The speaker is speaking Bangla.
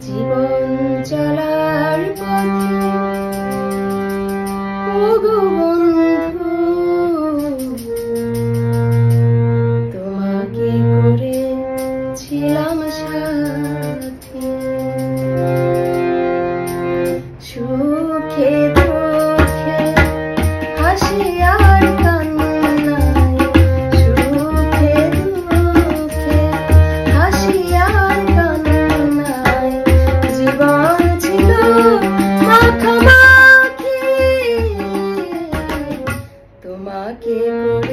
জীবন চলা keep